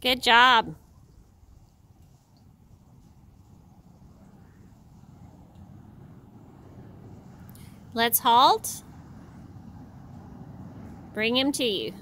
Good job. Let's halt. Bring him to you.